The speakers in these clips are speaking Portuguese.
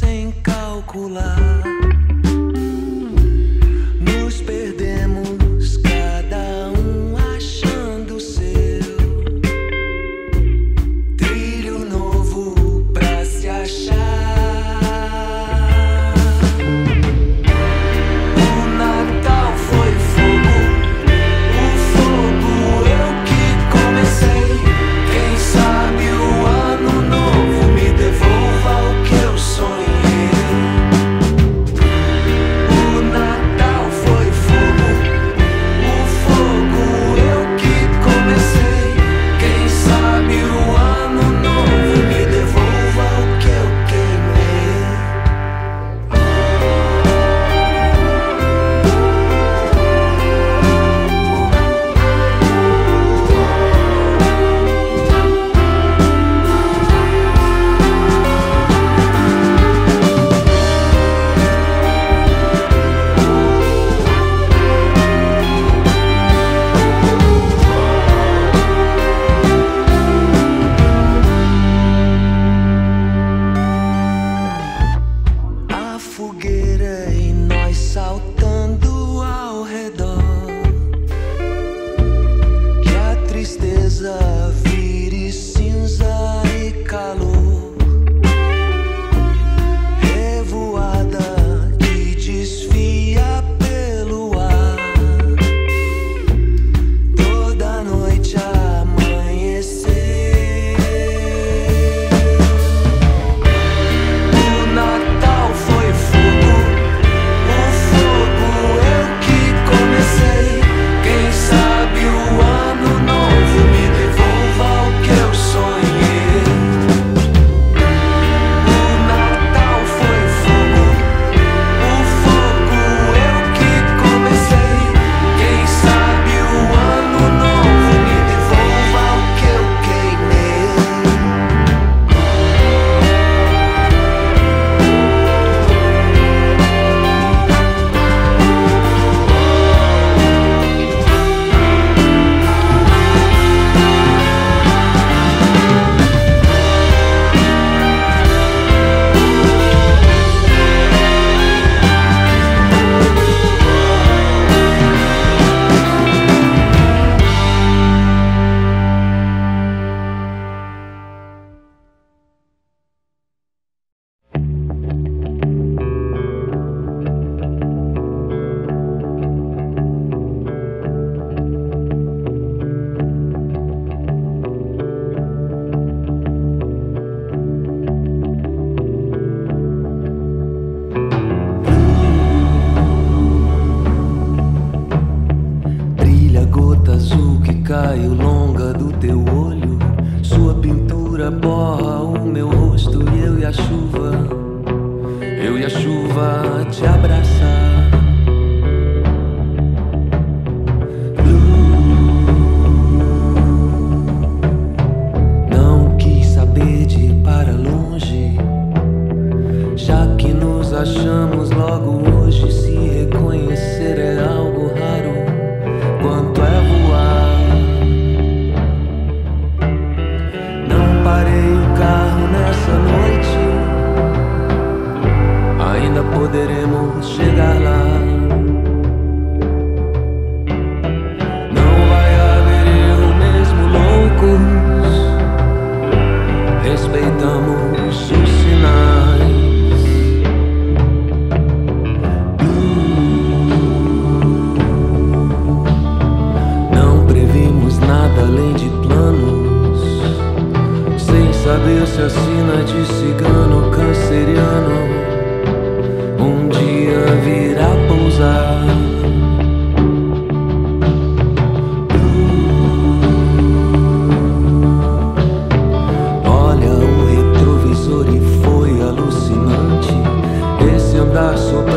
sem calcular.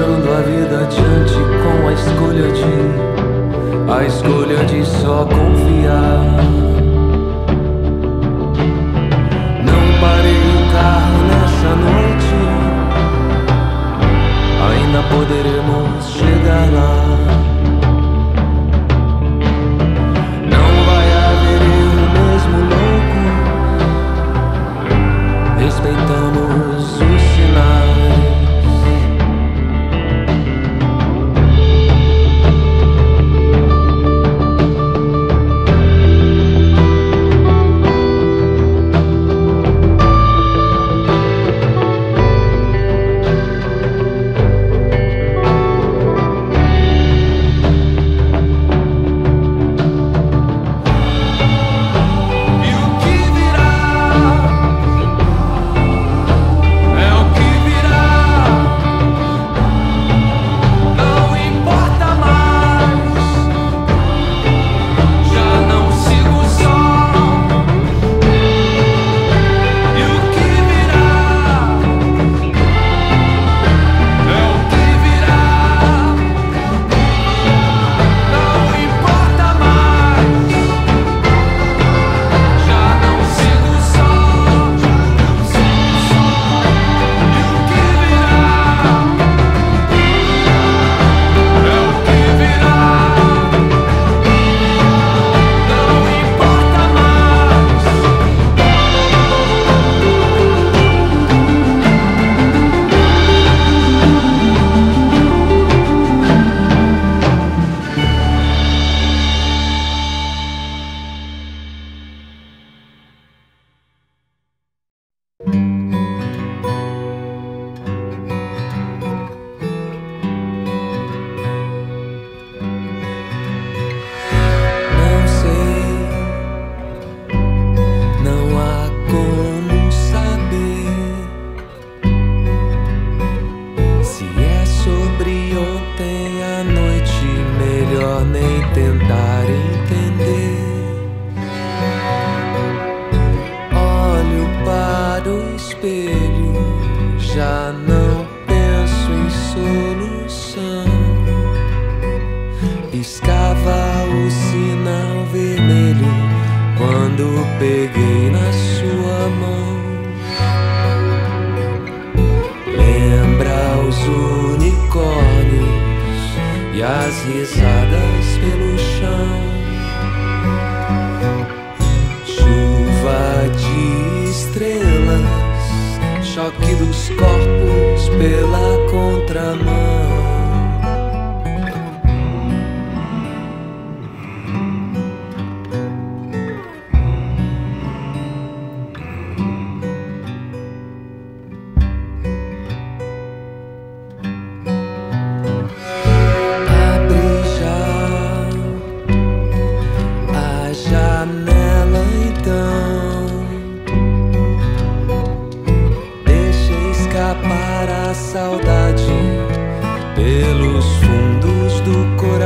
Encarando a vida adiante com a escolha de A escolha de só confiar. Não parei o carro nessa noite. Ainda poderemos chegar lá. Não vai haver o mesmo louco. Respeitando.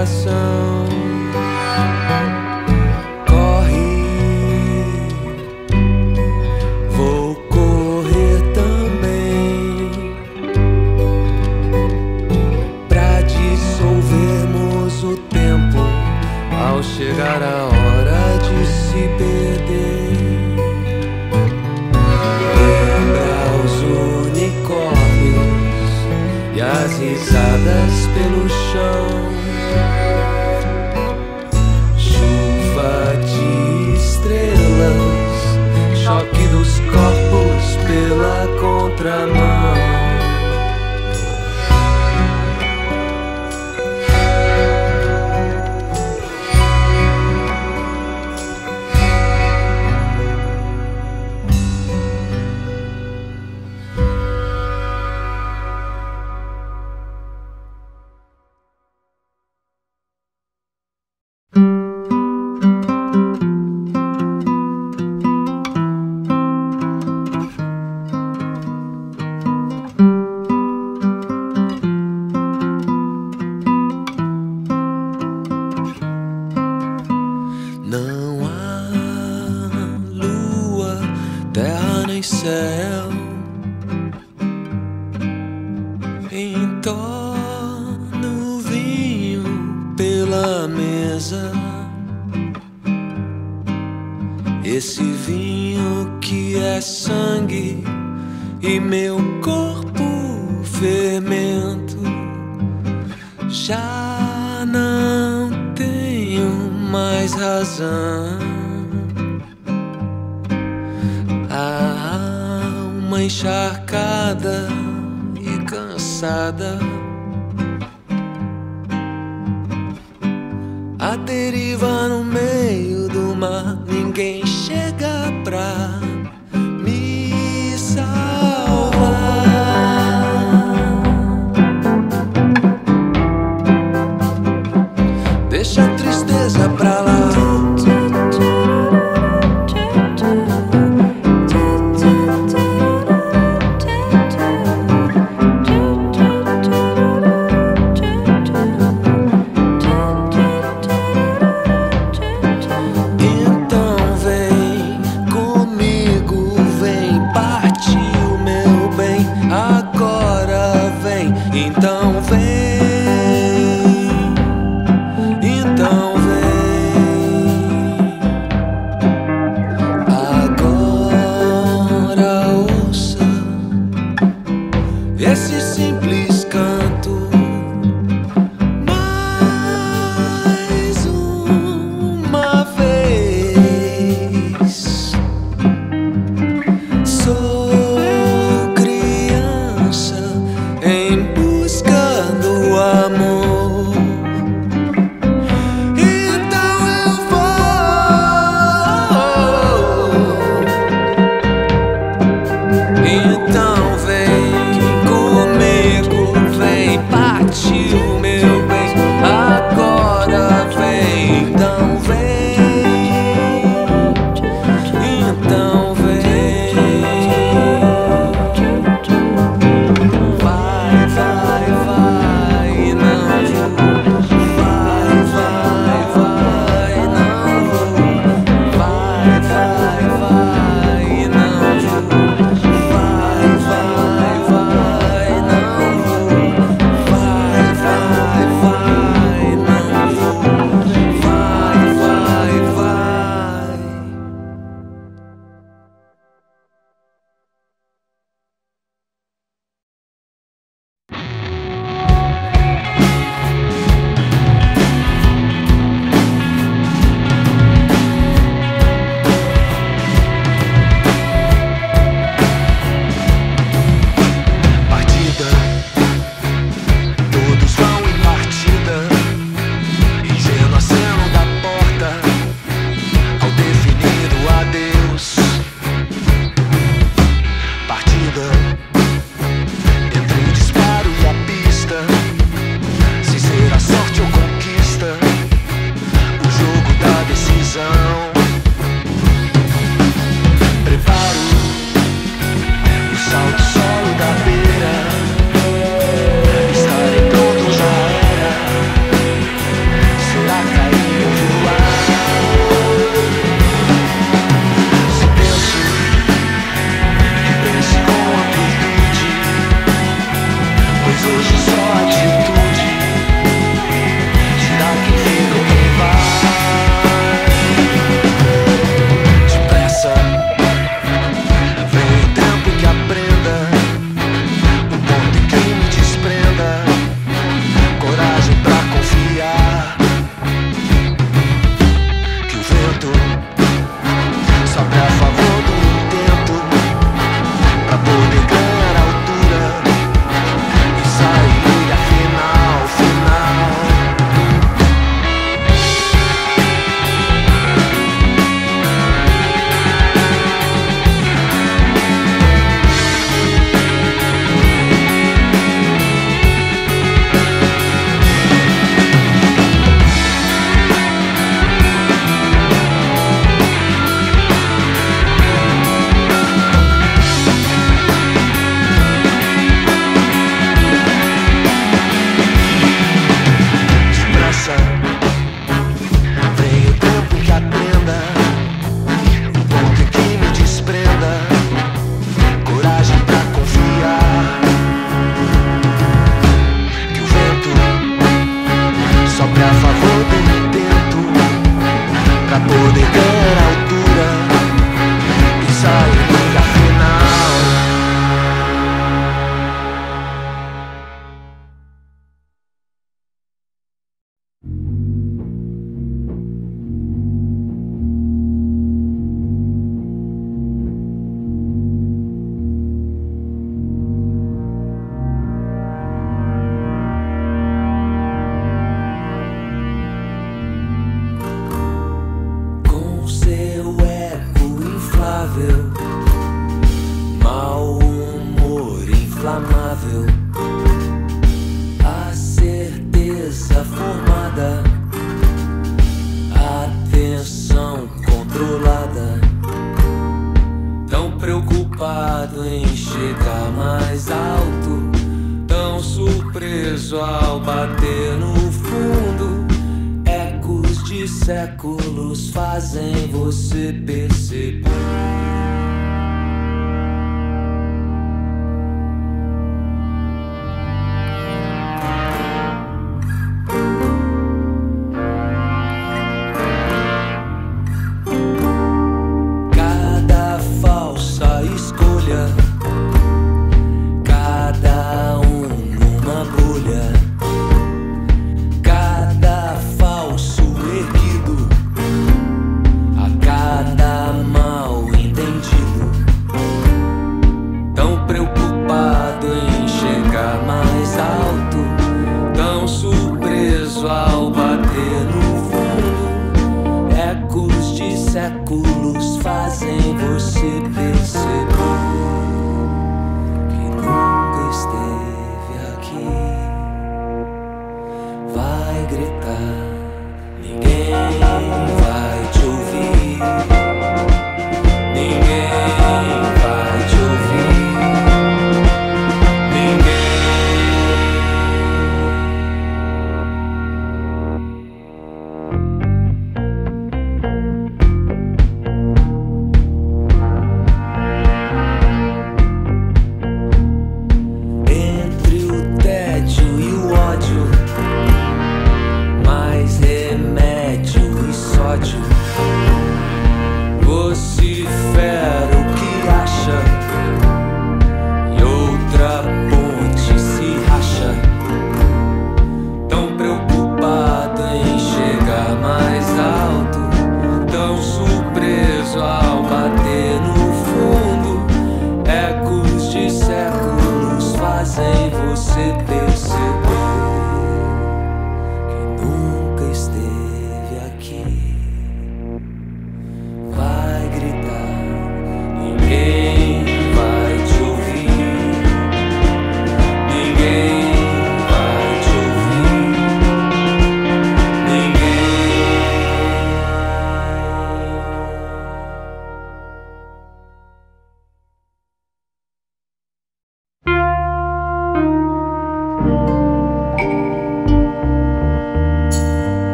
Coração.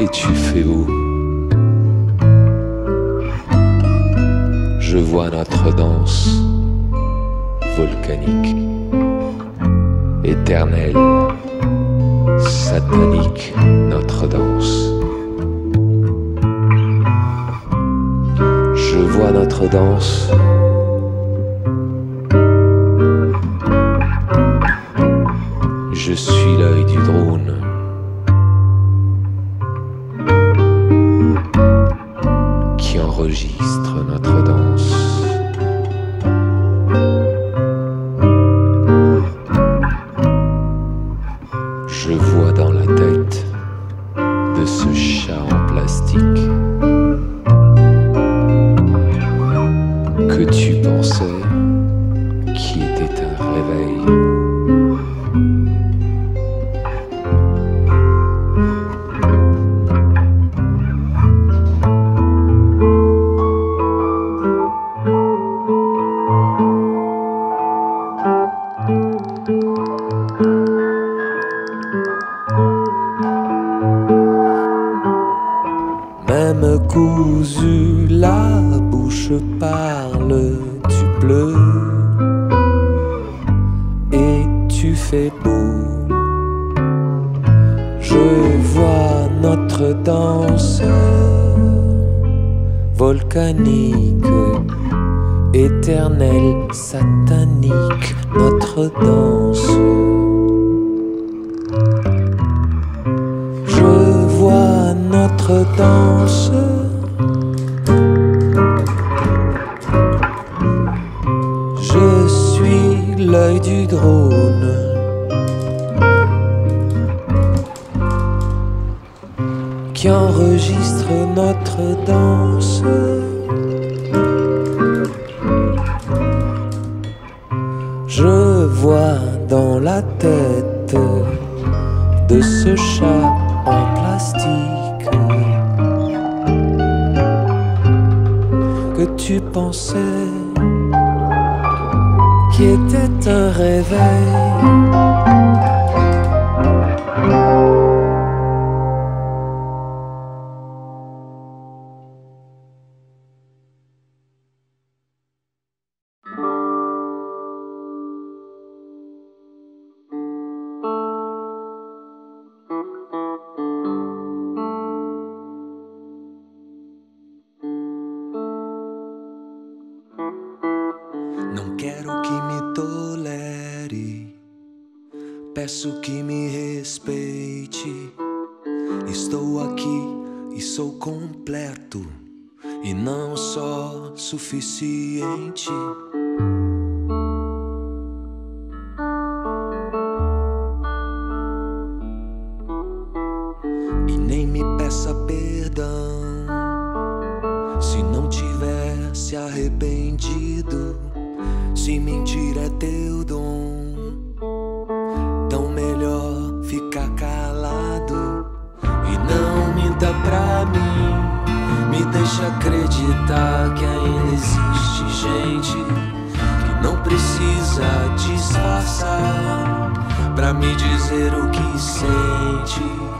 Et tu fais beau. Je vois notre danse volcanique, éternelle, satanique, notre danse. Je vois notre danse en plastique que tu pensais qui était un réveil. Se mentir é teu dom. pra mim. Me deixa acreditar que ainda existe gente que não precisa disfarçar pra me dizer o que sente.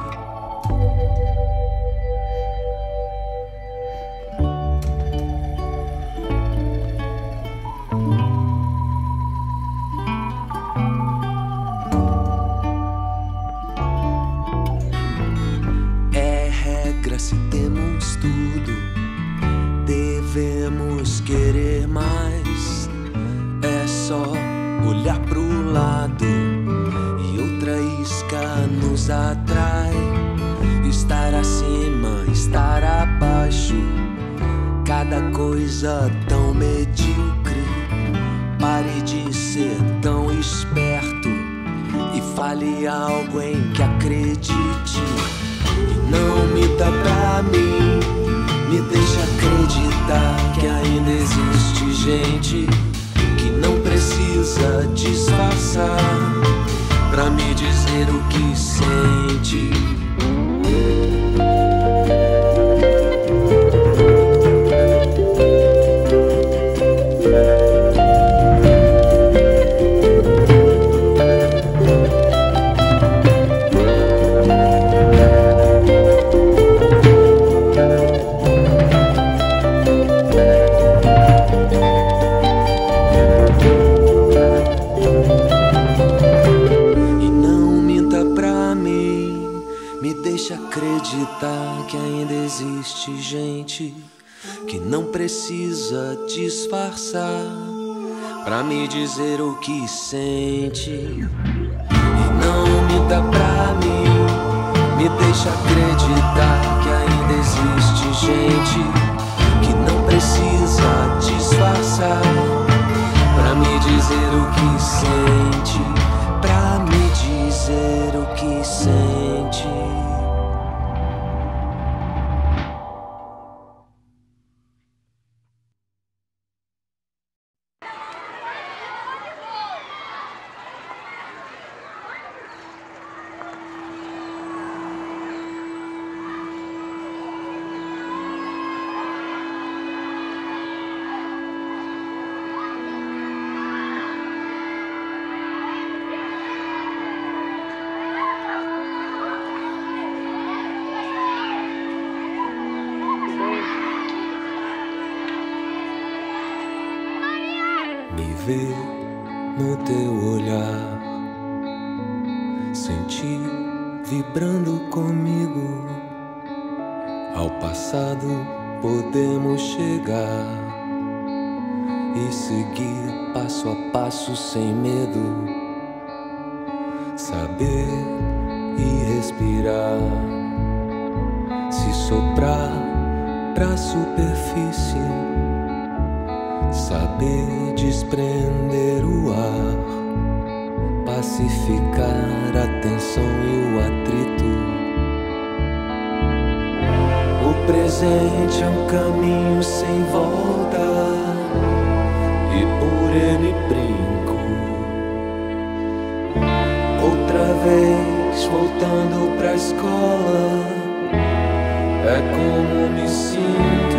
gente dizer o que sente. Não me dá pra Se soprar pra superfície Saber desprender o ar, pacificar a tensão e o atrito. O presente é um caminho sem volta e por ele brinco. Outra vez voltando pra escola, é como me sinto